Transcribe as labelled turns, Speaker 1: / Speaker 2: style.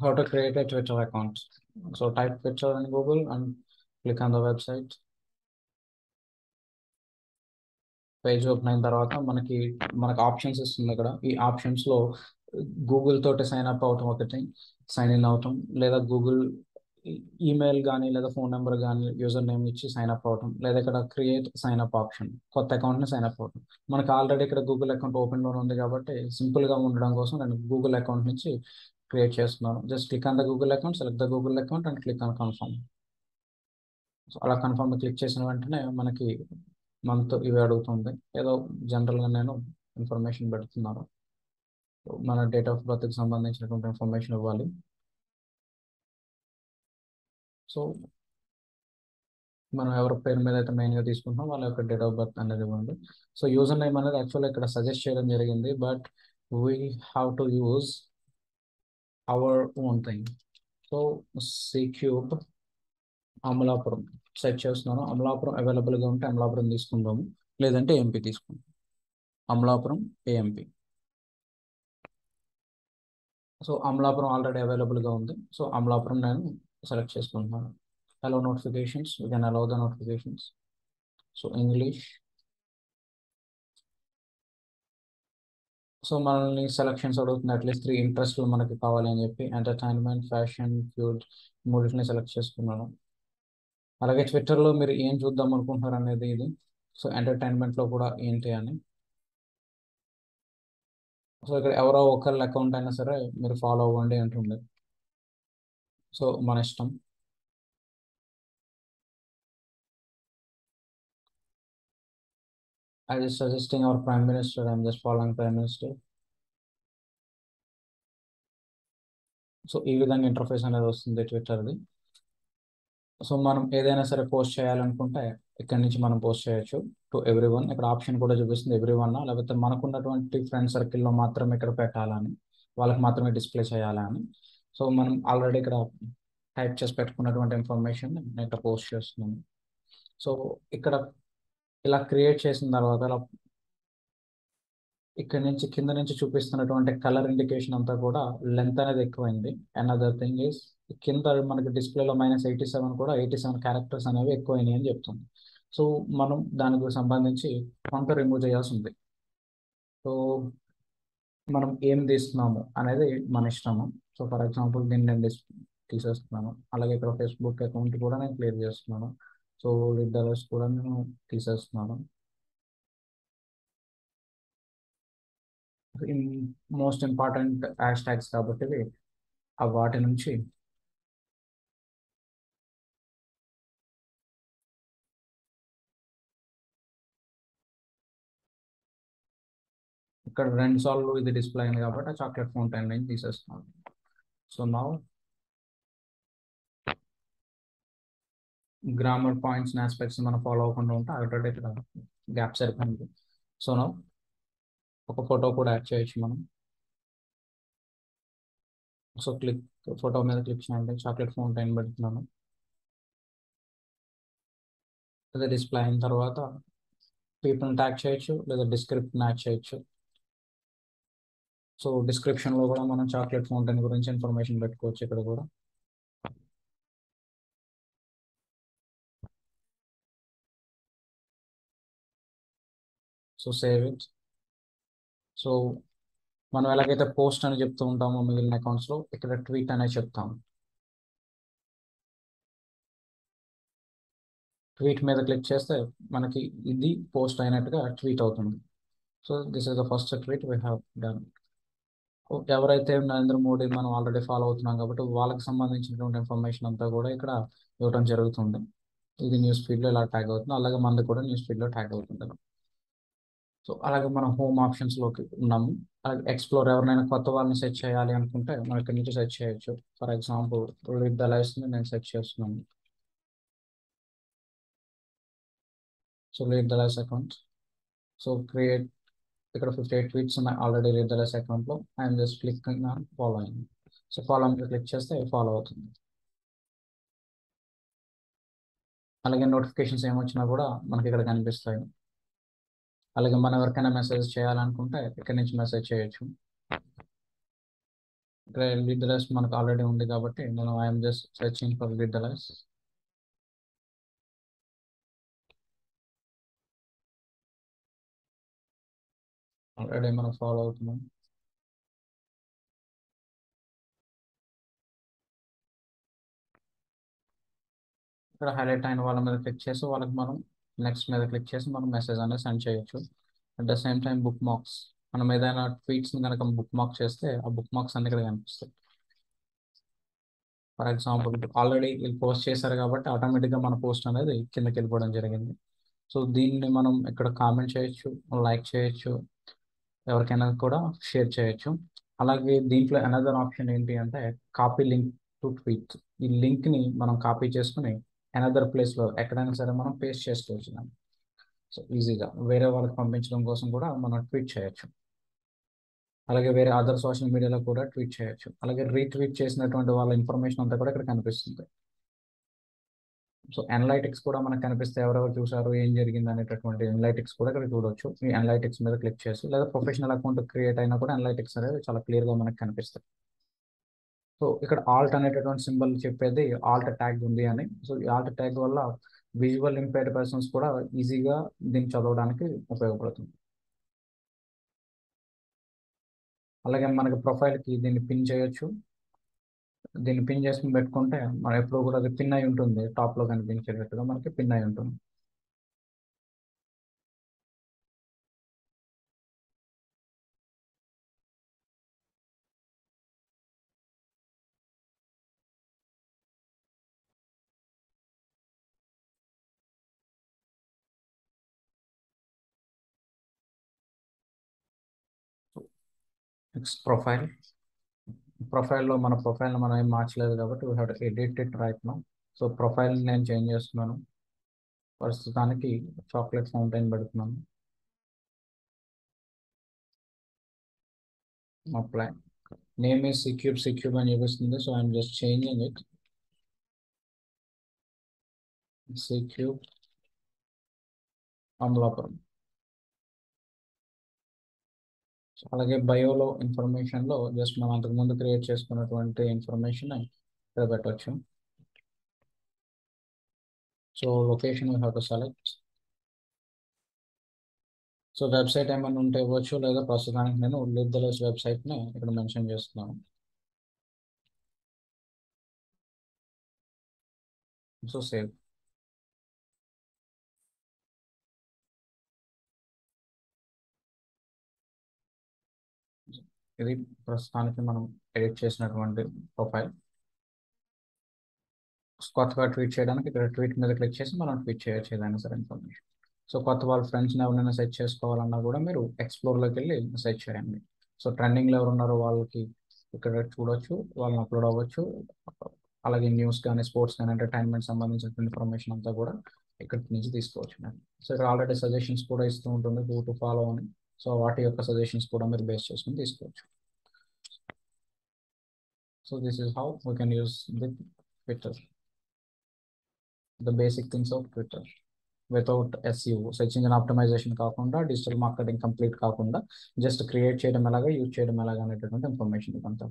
Speaker 1: how to create a Twitter account. So type Twitter in Google and click on the website. Page open అయిన తర్వాత మనకి మనకి options ఇస్తుంది ఇక్కడ ఈ ఆప్షన్స్లో గూగుల్ తోటి సైన్ అప్ అవటం ఒకటి సైన్ ఇన్ అవటం లేదా గూగుల్ ఈమెయిల్ కానీ లేదా ఫోన్ నెంబర్ కానీ యూజర్ నేమ్ ఇచ్చి సైన్ అప్ అవటం లేదా ఇక్కడ క్రియేట్ సైన్ అప్ ఆప్షన్ కొత్త అకౌంట్ని సైన్ అప్ అవటం మనకి ఆల్రెడీ ఇక్కడ గూగుల్ అకౌంట్ ఓపెన్లో ఉంది కాబట్టి సింపుల్గా ఉండడం కోసం నేను గూగుల్ అకౌంట్ నుంచి క్రియేట్ చేస్తున్నాను. Just click on the Google account select the Google account and click on confirm so అలా కన్ఫర్మ్ క్లిక్ చేసిన వెంటనే మనకి మంత్ ఇవి అడుగుతుంది. ఏదో జనరల్గా నేను ఇన్ఫర్మేషన్ పెడుతున్నాను. మన డేట్ ఆఫ్ బర్త్కి సంబంధించినటువంటి ఇన్ఫర్మేషన్ ఇవ్వాలి. సో మనం ఎవరి పేరు మీద అయితే మెయిన్గా తీసుకుంటున్నాం వాళ్ళ యొక్క డేట్ ఆఫ్ బర్త్ అనేది ఇవ్వండి. సో యూజర్ నేమ్ అనేది యాక్చువల్గా ఇక్కడ సజెస్ట్ చేయడం జరిగింది but we have to use our own thing so C cube Amalapuram. Set చేస్తున్నాను. అమలాపురం అవైలబుల్గా ఉంటే అమలాపురం తీసుకుందాము. లేదంటే ఎంపీ తీసుకుందాం. Amalapuram AMP so Amalapuram already అవైలబుల్గా ఉంది. సో అమలాపురం నేను సెలెక్ట్ చేసుకుంటున్నాను. Allow notifications we can allow the notifications so English so మనల్ని సెలక్షన్స్ అడుగుతుంది. అట్లీస్ట్ త్రీ ఇంట్రెస్ట్లు మనకి కావాలి అని చెప్పి ఎంటర్టైన్మెంట్ ఫ్యాషన్ ఫ్యూడ్ మూడింటిని సెలెక్ట్ చేసుకున్నాను. అలాగే ట్విట్టర్లో మీరు ఏం చూద్దాం అనుకుంటున్నారు అనేది ఇది. సో ఎంటర్టైన్మెంట్లో కూడా ఏంటి అని. సో ఇక్కడ ఎవరో ఒకళ్ళ అకౌంట్ అయినా సరే మీరు ఫాలో అవ్వండి అంటుంది సో మన ఇష్టం. I just suggesting our prime minister. I'm just following prime minister. So ఈ విధంగా ఇంటర్ఫేస్ అనేది వస్తుంది ట్విట్టర్ది సో మనం ఏదైనా సరే పోస్ట్ చేయాలనుకుంటే ఇక్కడి నుంచి మనం పోస్ట్ చేయొచ్చు టు ఎవ్రీ వన్ ఇక్కడ ఆప్షన్ కూడా చూపిస్తుంది ఎవ్రీ వన్ లేకపోతే మనకున్నటువంటి ఫ్రెండ్ సర్కిల్లో మాత్రమే ఇక్కడ పెట్టాలని వాళ్ళకి మాత్రమే డిస్ప్లే చేయాలని సో మనం ఆల్రెడీ ఇక్కడ టైప్ చేసి పెట్టుకున్నటువంటి ఇన్ఫర్మేషన్ నేను ఇక్కడ పోస్ట్ చేస్తున్నాను సో ఇక్కడ ఇలా క్రియేట్ చేసిన తర్వాత ఇలా ఇక్కడ నుంచి కింద నుంచి చూపిస్తున్నటువంటి కలర్ ఇండికేషన్ అంతా కూడా లెంత్ అనేది ఎక్కువైంది. అండ్ అదర్ థింగ్ ఈస్ కింద మనకి డిస్ప్లేలో మైనస్ ఎయిటీ సెవెన్ కూడా ఎయిటీ సెవెన్ క్యారెక్టర్స్ అనేవి ఎక్కువైనాయి అని చెప్తుంది. సో మనం దానికి సంబంధించి కొంత రిమూవ్ చేయాల్సి ఉంది. సో మనం ఏం తీస్తున్నాము అనేది మన ఇష్టము. సో ఫర్ ఎగ్జాంపుల్ దీన్ని నేను తీసేస్తున్నాను. అలాగే ఇక్కడ ఫేస్బుక్ అకౌంట్ కూడా నేను క్లియర్ చేస్తున్నాను. సో లీడ్ డాలర్స్ కూడా నేను తీసేస్తున్నాను మోస్ట్ ఇంపార్టెంట్ హ్యాష్ ట్యాగ్స్ కాబట్టి ఆ వాటి నుంచి ఇక్కడ రెండు సార్లు ఇది డిస్ప్లే అయింది కాబట్టి ఆ చాక్లెట్ ఫౌంటైన్ నేను తీసేస్తున్నాను. సో నా గ్రామర్ పాయింట్స్ ఆస్పెక్ట్స్ మనం ఫాలో అవ్వకుండా ఉంటే ఆల్రెడీ ఇక్కడ గ్యాప్ సరిపోయింది. సో నో ఒక ఫోటో కూడా యాడ్ చేయొచ్చు మనం. సో క్లిక్ ఫోటో మీద క్లిక్ చేయండి. చాక్లెట్ ఫౌంటైన్ పెడుతున్నాను. లేదా డిస్ప్లే అయిన తర్వాత పీపుల్ని ట్యాగ్ చేయొచ్చు లేదా డిస్క్రిప్షన్ యాడ్ చేయొచ్చు. సో డిస్క్రిప్షన్లో కూడా మనం చాక్లెట్ ఫౌంటైన్ గురించి ఇన్ఫర్మేషన్ పెట్టుకోవచ్చు ఇక్కడ కూడా. సో సేవ్ ఇట్ సో మనం ఎలాగైతే పోస్ట్ అని చెప్తూ ఉంటామో మిగిలిన అకౌంట్స్లో ఇక్కడ ట్వీట్ అనే చెప్తాము ట్వీట్ మీద క్లిక్ చేస్తే మనకి ఇది పోస్ట్ అయినట్టుగా ట్వీట్ అవుతుంది. So this is the first tweet we have done ఎవరైతే నరేంద్ర మోడీ మనం ఆల్రెడీ ఫాలో అవుతున్నాం కాబట్టి వాళ్ళకి సంబంధించినటువంటి ఇన్ఫర్మేషన్ అంతా కూడా ఇక్కడ ఇవ్వడం జరుగుతుంది. ఇది న్యూస్ ఫీడ్లో ఇలా ట్యాగ్ అవుతుంది. అలాగే మనది కూడా న్యూస్ ఫీడ్లో ట్యాగ్ అవుతుంది సో అలాగే మనం హోమ్ ఆప్షన్స్లోకి ఉన్నాము. అలాగే ఎక్స్ప్లోర్ ఎవరినైనా కొత్త వాళ్ళని సెర్చ్ చేయాలి అనుకుంటే మనం ఇక్కడ నుంచి సెర్చ్ చేయొచ్చు. ఫర్ ఎగ్జాంపుల్ లీడ్ ద లైఫ్స్ని నేను సెర్చ్ చేస్తున్నాను. So lead the lifes account. So create ఇక్కడ ఫిఫ్టీ ఎయిట్ ట్వీట్స్ ఉన్నాయి. ఆల్రెడీ లీడ్ ద లైఫ్స్ అకౌంట్లో ఐఎమ్ జస్ట్ క్లిక్ ఫాలో అయింది సో ఫాలో క్లిక్ చేస్తే ఫాలో అవుతుంది. అలాగే నోటిఫికేషన్స్ ఏమొచ్చినా కూడా మనకి ఇక్కడ కనిపిస్తాయి. అలాగే మనం ఎవరికైనా మెసేజ్ చేయాలనుకుంటే ఇక్కడ నుంచి మెసేజ్ చేయొచ్చు. ఇక్కడ లీడర్స్ మనకు ఆల్రెడీ ఉంది కాబట్టి నేను I'm just searching for leaders already మనం ఫాలో అవుతున్నాం. ఇక్కడ హైలైట్ అయిన వాళ్ళ మీద క్లిక్ చేసి వాళ్ళకి మనం నెక్స్ట్ మీద క్లిక్ చేసి మనం మెసేజ్ అనేది సెండ్ చేయొచ్చు. At the same time bookmarks మనం ఏదైనా ట్వీట్స్ని కనుక బుక్ మార్క్ చేస్తే ఆ బుక్ మార్క్స్ అన్ని ఇక్కడ కనిపిస్తాయి. ఫర్ ఎగ్జాంపుల్ ఆల్రెడీ వీళ్ళు పోస్ట్ చేశారు కాబట్టి ఆటోమేటిక్గా మన పోస్ట్ అనేది కిందకి వెళ్ళిపోవడం జరిగింది. సో దీన్ని మనం ఇక్కడ కామెంట్ చేయొచ్చు లైక్ చేయొచ్చు ఎవరికైనా కూడా షేర్ చేయొచ్చు. అలాగే దీంట్లో అనదర్ ఆప్షన్ ఏంటి అంటే కాపీ లింక్ టు ట్వీట్ ఈ లింక్ని మనం కాపీ చేసుకుని అనదర్ ప్లేస్లో ఎక్కడైనా సరే మనం పేస్ట్ చేసుకోవచ్చు దాన్ని. సో ఈజీగా వేరే వాళ్ళకి పంపించడం కోసం కూడా మనం ట్వీట్ చేయొచ్చు. అలాగే వేరే అదర్ సోషల్ మీడియాలో కూడా ట్వీట్ చేయొచ్చు. అలాగే రీట్వీట్ చేసినటువంటి వాళ్ళ ఇన్ఫర్మేషన్ అంతా కూడా ఇక్కడ కనిపిస్తుంది. సో అనలైటిక్స్ కూడా మనకు కనిపిస్తే ఎవరెవరు చూసారు ఏం జరిగింది అనేటటువంటి అనలైటిక్స్ కూడా ఇక్కడ చూడొచ్చు. ఈ అనలైటిక్స్ మీద క్లిక్ చేసి లేదా ప్రొఫెషనల్ అకౌంట్ క్రియేట్ అయినా కూడా అనలైటిక్స్ అనేది చాలా క్లియర్గా మనకు కనిపిస్తుంది. సో ఇక్కడ ఆల్ట్ అనేటటువంటి సింబల్ చెప్పేది ఆల్ట్ ట్యాగ్ ఉంది అని. సో ఈ ఆల్ట్ ట్యాగ్ వల్ల విజువల్ ఇంపైర్డ్ పర్సన్స్ కూడా ఈజీగా దీన్ని చదవడానికి ఉపయోగపడుతుంది. అలాగే మనకి ప్రొఫైల్కి దీన్ని పిన్ చేయొచ్చు. దీన్ని పిన్ చేసుకుని పెట్టుకుంటే మనం ఎప్పుడు కూడా అది పిన్ అయి ఉంటుంది. టాప్లో కనిపించేటట్టుగా మనకి పిన్ అయి ఉంటుంది. నెక్స్ట్ ప్రొఫైల్ ప్రొఫైల్లో మన ప్రొఫైల్ మనం ఏం మార్చలేదు కాబట్టి we have edit it right నా సో ప్రొఫైల్ నేను చేంజ్ చేస్తున్నాను. ప్రస్తుతానికి చాక్లెట్ ఫౌంటైన్ పెడుతున్నాను. Apply name is C cube C cube అని చూపిస్తుంది. So I'm just changing it C cube Amalapuram అలాగే బయోలో ఇన్ఫర్మేషన్లో జస్ట్ మనం అంతకుముందు క్రియేట్ చేసుకున్నటువంటి ఇన్ఫర్మేషన్ ఇక్కడ పెట్టవచ్చు so location have to select. So website ఏమైనా ఉంటే ఇవ్వచ్చు లేదా ప్రస్తుతానికి నేను లిద్దలస్ వెబ్సైట్ని ఇక్కడ మెన్షన్ చేస్తున్నాను. So save. ఇది ప్రస్తుతానికి మనం ఎడిట్ చేసినటువంటి ప్రొఫైల్ కొత్తగా ట్వీట్ చేయడానికి ఇక్కడ ట్వీట్ మీద క్లిక్ చేసి మనం ట్వీట్ చేయొచ్చు ఏదైనా సరే ఇన్ఫర్మేషన్ సో కొత్త వాళ్ళ ఫ్రెండ్స్ని ఎవరైనా సెర్చ్ చేసుకోవాలన్నా కూడా మీరు ఎక్స్ప్లోర్లోకి వెళ్ళి సెర్చ్ చేయండి. సో ట్రెండింగ్లో ఎవరు ఉన్నారో వాళ్ళకి ఇక్కడ చూడొచ్చు వాళ్ళని అప్లోడ్ అవ్వచ్చు. అలాగే న్యూస్ కానీ స్పోర్ట్స్ కానీ ఎంటర్టైన్మెంట్ సంబంధించిన ఇన్ఫర్మేషన్ అంతా కూడా ఇక్కడ నుంచి తీసుకోవచ్చు. నేను సో ఇక్కడ ఆల్రెడీ సజెషన్స్ కూడా ఇస్తూ ఉంటుంది. హూ టు ఫాలో అని. సో వాటి యొక్క సజెషన్స్ కూడా మీరు బేస్ చేసుకుని తీసుకోవచ్చు. So this is how we can use the Twitter the basic things of Twitter without SEO search engine optimization కాకుండా డిజిటల్ మార్కెటింగ్ కంప్లీట్ కాకుండా జస్ట్ క్రియేట్ చేయడం ఎలాగా యూజ్ చేయడం ఎలాగా అనేటటువంటి ఇన్ఫర్మేషన్ ఇదంతా